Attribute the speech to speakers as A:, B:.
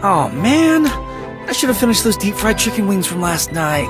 A: Oh man, I should have finished those deep fried chicken wings from last night.